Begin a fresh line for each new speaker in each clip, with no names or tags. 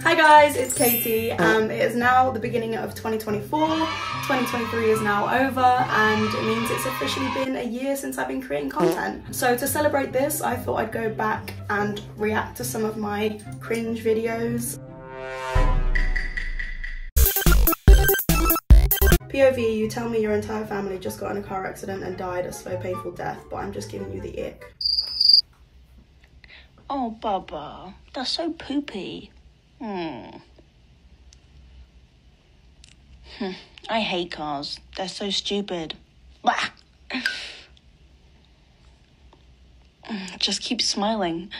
Hi guys, it's Katie. Um, it is now the beginning of 2024. 2023 is now over and it means it's officially been a year since I've been creating content. So to celebrate this, I thought I'd go back and react to some of my cringe videos. POV, you tell me your entire family just got in a car accident and died a slow, painful death, but I'm just giving you the ick.
Oh, Bubba, that's so poopy. Hmm. Hmm. I hate cars. They're so stupid. Bah! Just keep smiling.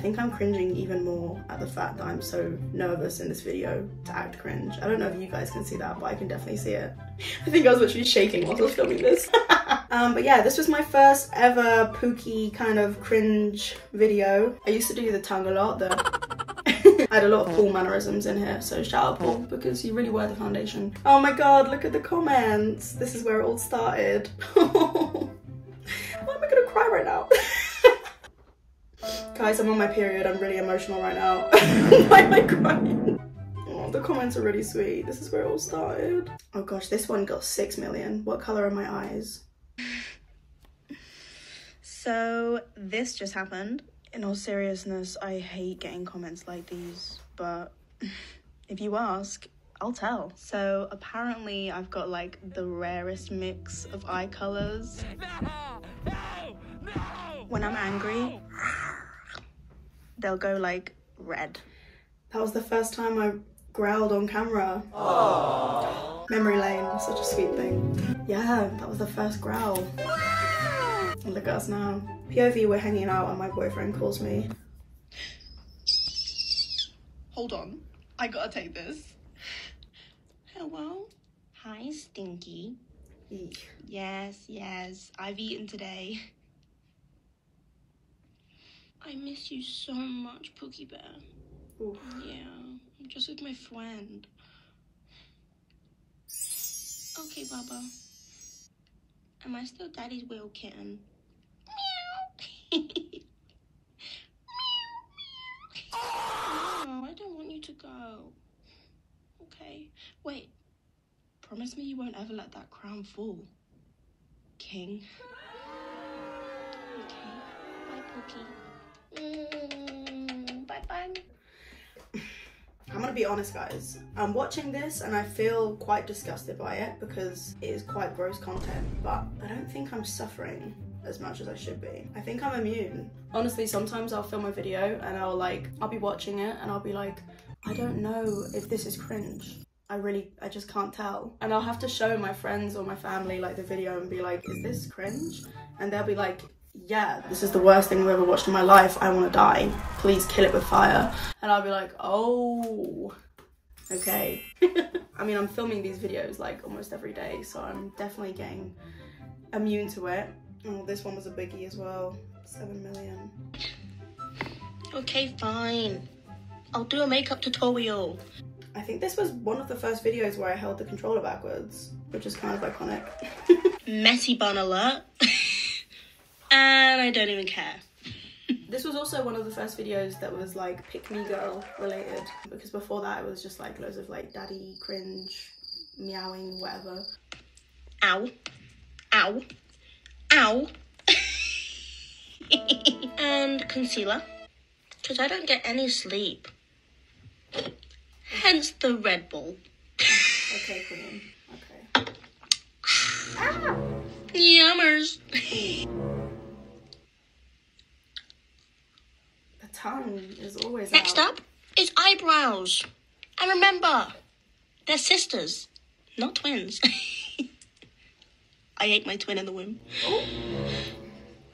Think I'm cringing even more at the fact that I'm so nervous in this video to act cringe. I don't know if you guys can see that, but I can definitely see it. I think I was literally shaking while I was filming this. um, but yeah, this was my first ever pooky kind of cringe video. I used to do the tongue a lot, the I had a lot of Paul mannerisms in here, so shout out Paul because you really were the foundation. Oh my god, look at the comments. This is where it all started. Why am I gonna cry right now? Guys, I'm on my period. I'm really emotional right now. Why am I crying? Oh, the comments are really sweet. This is where it all started. Oh gosh, this one got 6 million. What colour are my eyes? So, this just happened. In all seriousness, I hate getting comments like these, but if you ask, I'll tell. So apparently I've got like the rarest mix of eye colours. No, no, no. When I'm angry, they'll go like red. That was the first time I growled on camera. Aww. Memory lane, such a sweet thing. Yeah, that was the first growl. And look at us now. POV, we're hanging out and my boyfriend calls me. Hold on, I gotta take this. Hello?
Hi, Stinky.
Eek.
Yes, yes, I've eaten today. I miss you so much, Pookie Bear.
Oof.
Yeah, I'm just with my friend. Okay, Baba. Am I still Daddy's whale kitten? Meow. Meow, meow. no, I don't want you to go. Okay. Wait. Promise me you won't ever let that crown fall. King. Okay. Bye, Pookie. Mm, bye bye.
I'm gonna be honest, guys. I'm watching this and I feel quite disgusted by it because it is quite gross content, but I don't think I'm suffering as much as I should be. I think I'm immune. Honestly, sometimes I'll film a video and I'll like, I'll be watching it and I'll be like, I don't know if this is cringe. I really, I just can't tell. And I'll have to show my friends or my family like the video and be like, is this cringe? And they'll be like, yeah, this is the worst thing I've ever watched in my life. I want to die. Please kill it with fire. And I'll be like, oh, okay. I mean, I'm filming these videos like almost every day, so I'm definitely getting immune to it. Oh, this one was a biggie as well. Seven million.
Okay, fine. I'll do a makeup tutorial.
I think this was one of the first videos where I held the controller backwards, which is kind of iconic.
Messy bun alert. I don't even care.
This was also one of the first videos that was like pick me girl related because before that it was just like loads of like daddy cringe, meowing, whatever.
Ow. Ow. Ow. and concealer because I don't get any sleep. Hence the Red Bull.
Okay, queen. Okay.
Ah! Yummers.
The tongue is always
Next
out.
up is eyebrows. And remember, they're sisters, not twins. I ate my twin in the womb.
Oh.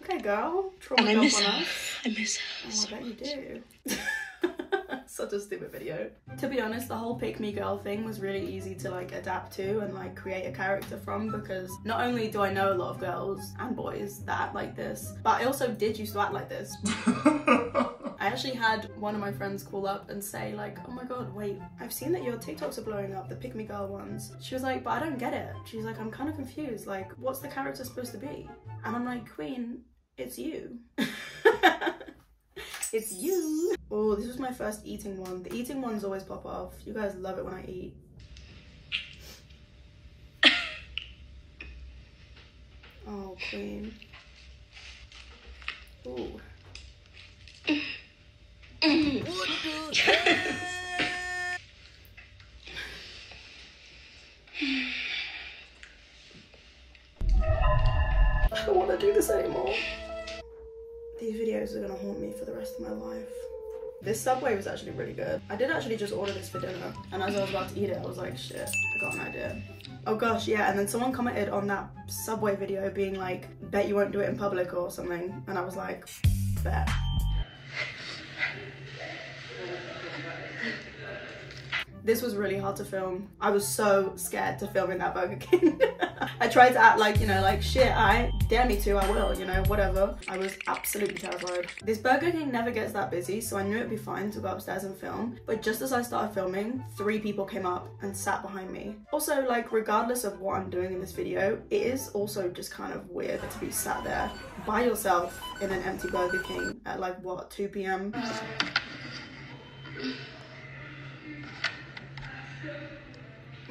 Okay, girl. Trauma
And I miss
on
her.
us.
I miss her.
Oh,
so
I bet you do. Such a stupid video. To be honest, the whole pick me girl thing was really easy to like adapt to and like create a character from because not only do I know a lot of girls and boys that act like this, but I also did used to act like this. I actually had one of my friends call up and say like, oh my god, wait, I've seen that your TikToks are blowing up, the pick me girl ones. She was like, but I don't get it. She's like, I'm kind of confused. Like, what's the character supposed to be? And I'm like, Queen, it's you. It's you. Oh, this was my first eating one. The eating ones always pop off. You guys love it when I eat. Oh, queen. This Subway was actually really good. I did actually just order this for dinner, and as I was about to eat it, I was like, shit, I got an idea. Oh gosh, yeah, and then someone commented on that Subway video being like, bet you won't do it in public or something, and I was like, bet. This was really hard to film. I was so scared to film in that Burger King. I tried to act like, you know, like shit, I dare me to, I will, you know, whatever. I was absolutely terrified. This Burger King never gets that busy, so I knew it'd be fine to go upstairs and film. But just as I started filming, three people came up and sat behind me. Also, like, regardless of what I'm doing in this video, it is also just kind of weird to be sat there by yourself in an empty Burger King at like, what, 2 p.m.? Oh my god,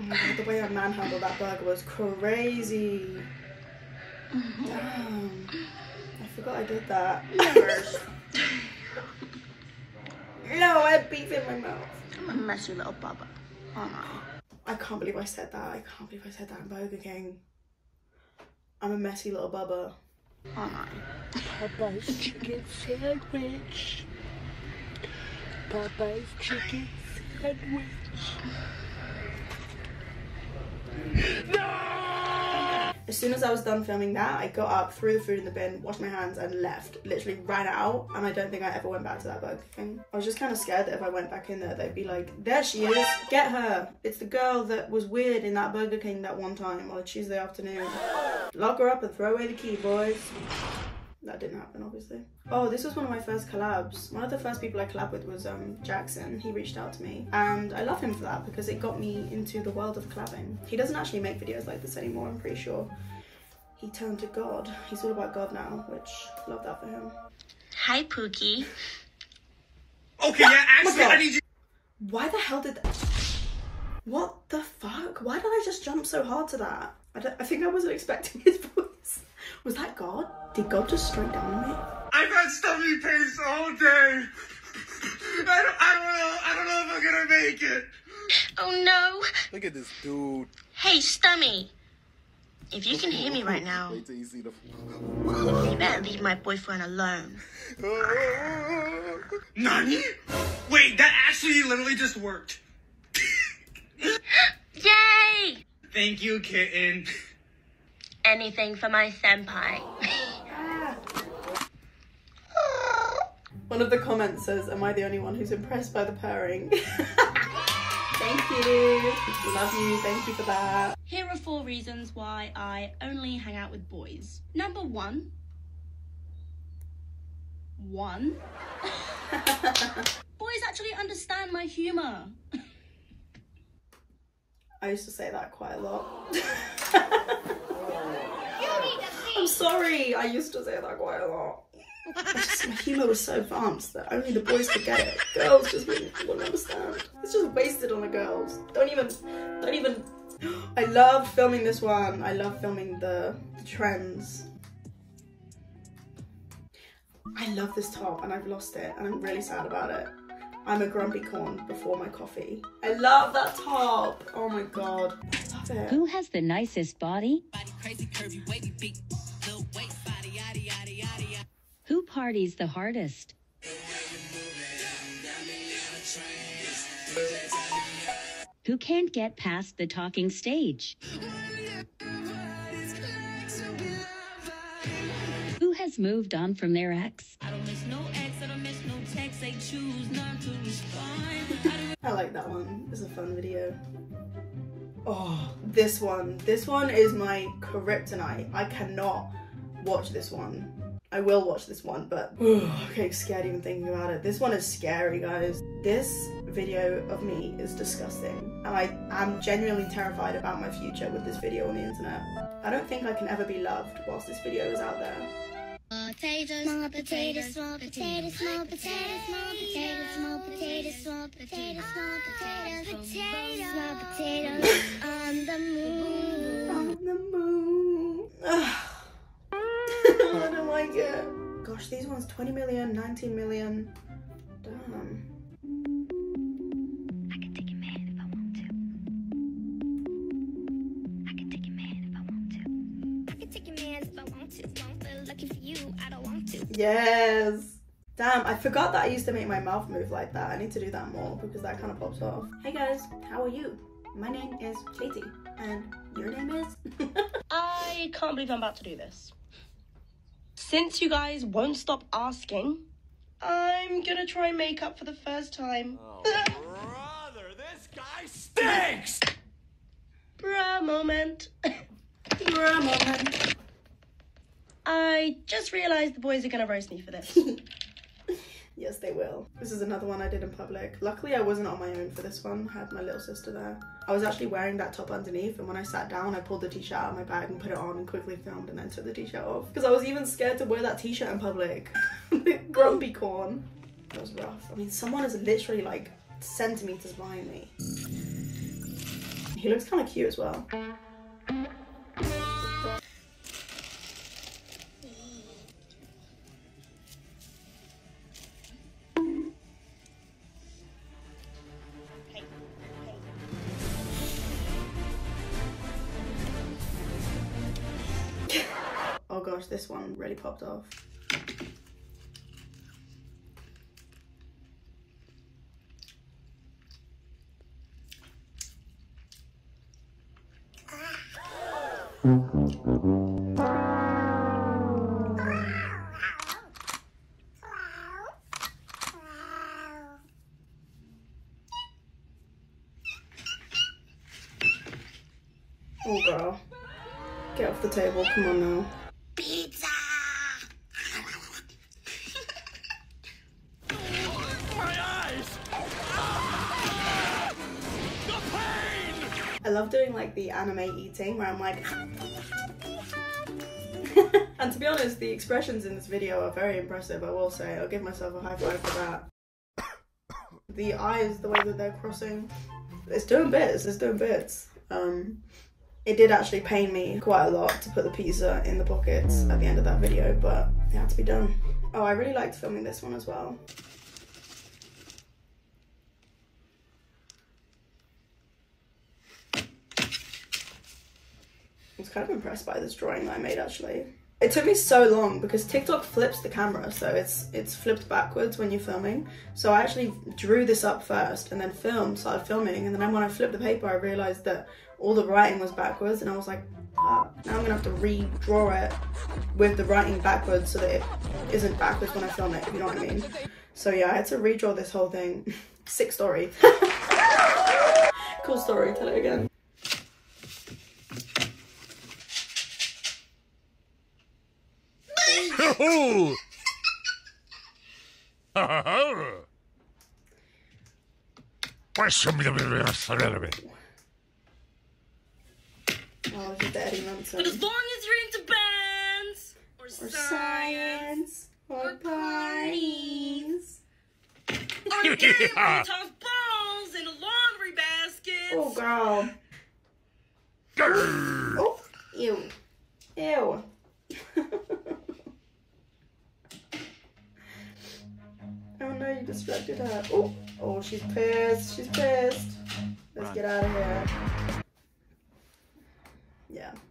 the way I manhandled that burger was crazy. Damn. I forgot I did that. no, I had beef in my mouth.
I'm a messy little bubba. Oh no.
I can't believe I said that. I can't believe I said that in Burger King. I'm a messy little bubba.
Oh no.
Popeye's chicken sandwich. Popeye's chicken sandwich.
As soon as I was done filming that, I got up, threw the food in the bin, washed my hands, and left. Literally ran out, and I don't think I ever went back to that Burger King. I was just kind of scared that if I went back in there, they'd be like, "There she is, get her." It's the girl that was weird in that Burger King that one time on a Tuesday afternoon. Lock her up and throw away the key, boys. That didn't happen, obviously. Oh, this was one of my first collabs. One of the first people I collabed with was um, Jackson. He reached out to me, and I love him for that because it got me into the world of collabing. He doesn't actually make videos like this anymore, I'm pretty sure. He turned to God. He's all about God now, which love that for him.
Hi, Pookie.
Okay, yeah, actually,
God.
I need you.
Why the hell did? What the fuck? Why did I just jump so hard to that? I, don't, I think I wasn't expecting his voice. Was that God? Did God just strike down on me?
I've had stomach pains all day. I don't, I don't know. I don't know if I'm gonna make it.
Oh no.
Look at this dude.
Hey, Stummy. If you can hear me right now,
Wait till you see the.
you better leave my boyfriend alone.
Nani? Wait, that actually literally just worked.
Yay!
Thank you, kitten.
Anything for my senpai.
One of the comments says, Am I the only one who's impressed by the purring? Thank you. Love you. Thank you for that.
Here are four reasons why I only hang out with boys. Number one. One. boys actually understand my humor.
I used to say that quite a lot. I'm sorry. I used to say that quite a lot. I just, my humor was so advanced that only the boys could get it. Girls just wouldn't, wouldn't understand. It's just wasted on the girls. Don't even, don't even. I love filming this one. I love filming the, the trends. I love this top and I've lost it and I'm really sad about it. I'm a grumpy corn before my coffee. I love that top. Oh my god. I love it.
Who has the nicest body? Who parties the hardest? Who can't get past the talking stage? Who has moved on from their ex?
I don't miss no ex, I don't miss no text. They choose not to respond.
I like that one. It's a fun video. Oh, this one. This one is my kryptonite. I cannot watch this one. I will watch this one, but I'm getting scared even thinking about it. This one is scary, guys. This video of me is disgusting. And I am genuinely terrified about my future with this video on the internet. I don't think I can ever be loved whilst this video is out there.
Potatoes, small potatoes, small potatoes, small potatoes, small potatoes, small potatoes, ah, small potatoes, small potatoes, potatoes, small potatoes on the moon.
On the moon. Ah. I don't like it. Gosh, these ones 20 million, 19 million. Damn.
I can take your man if I want to. I can take your man if I want to. I can take your man if I want to. Lucky for you. I don't want to.
Yes. Damn, I forgot that I used to make my mouth move like that. I need to do that more because that kind of pops off. Hey guys, how are you? My name is Katie, and your name is?
I can't believe I'm about to do this. Since you guys won't stop asking, I'm gonna try and make up for the first time.
Oh, brother, this guy stinks!
Bruh moment.
Bruh moment.
I just realised the boys are gonna roast me for this.
Yes, they will. This is another one I did in public. Luckily, I wasn't on my own for this one. I had my little sister there. I was actually wearing that top underneath, and when I sat down, I pulled the t-shirt out of my bag and put it on and quickly filmed and then took the t-shirt off. Because I was even scared to wear that t-shirt in public. Grumpy corn. That was rough. I mean, someone is literally like centimeters behind me. He looks kind of cute as well. Gosh, this one really popped off. Oh girl. Get off the table, come on now. Love doing like the anime eating where I'm like. and to be honest, the expressions in this video are very impressive, I will say. I'll give myself a high five for that. the eyes, the way that they're crossing, it's doing bits, it's doing bits. Um, it did actually pain me quite a lot to put the pizza in the pockets at the end of that video, but it had to be done. Oh, I really liked filming this one as well. Was kind of impressed by this drawing that I made actually. It took me so long because TikTok flips the camera, so it's it's flipped backwards when you're filming. So I actually drew this up first and then filmed, started filming, and then when I flipped the paper, I realized that all the writing was backwards, and I was like, ah, now I'm gonna have to redraw it with the writing backwards so that it isn't backwards when I film it. You know what I mean. So yeah, I had to redraw this whole thing. Sick story. cool story. Tell it again.
Ooh.
Oh, just the Eddie Munson.
But as long as you're into bands or,
or
science
science or parties.
or a game where toss balls in a laundry basket.
Oh, girl. Oh, ew. Ew. distracted her. Oh, oh, she's pissed. She's pissed. Let's get out of here. Yeah.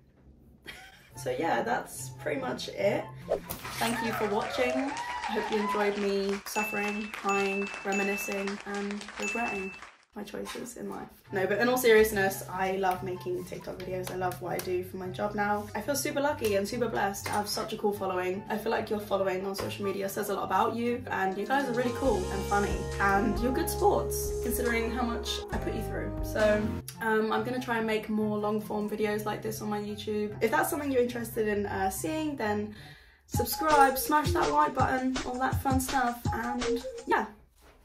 So yeah, that's pretty much it. Thank you for watching. I hope you enjoyed me suffering, crying, reminiscing, and regretting my choices in life. No, but in all seriousness, I love making TikTok videos. I love what I do for my job now. I feel super lucky and super blessed to have such a cool following. I feel like your following on social media says a lot about you and you guys are really cool and funny and you're good sports considering how much I put you through. So um, I'm gonna try and make more long form videos like this on my YouTube. If that's something you're interested in uh, seeing, then subscribe, smash that like button, all that fun stuff, and yeah.